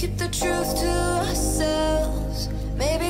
keep the truth to ourselves. Maybe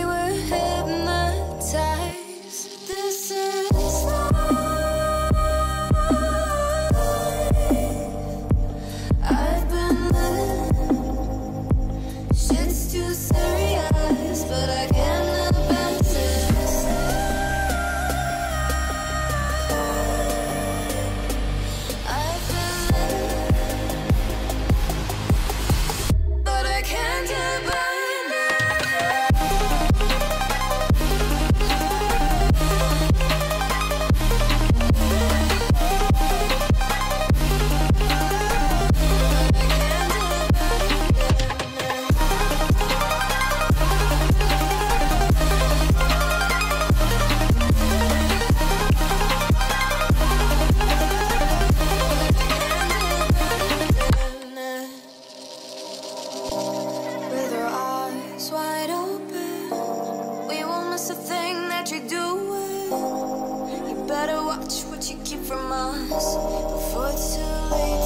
from us before it's too late.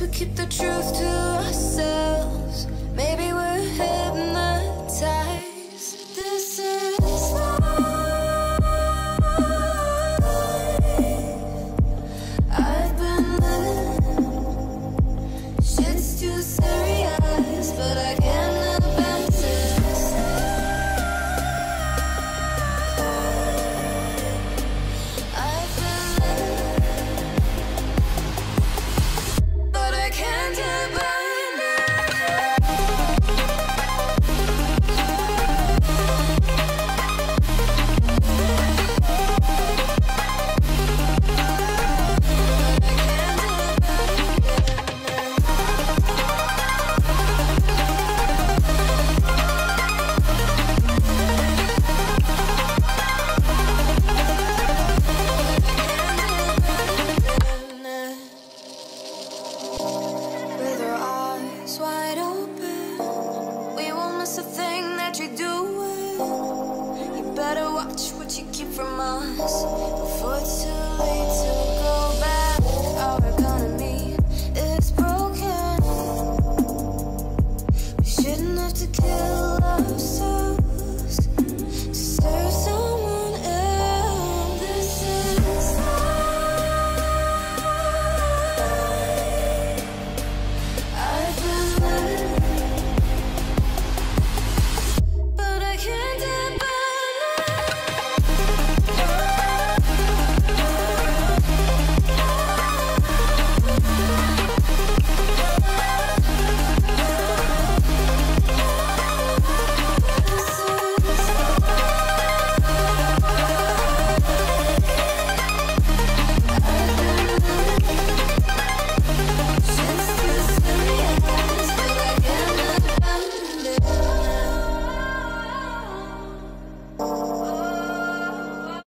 we keep the truth to us. what you keep from us before it's too late to go back. Our economy is broken. We shouldn't have to kill.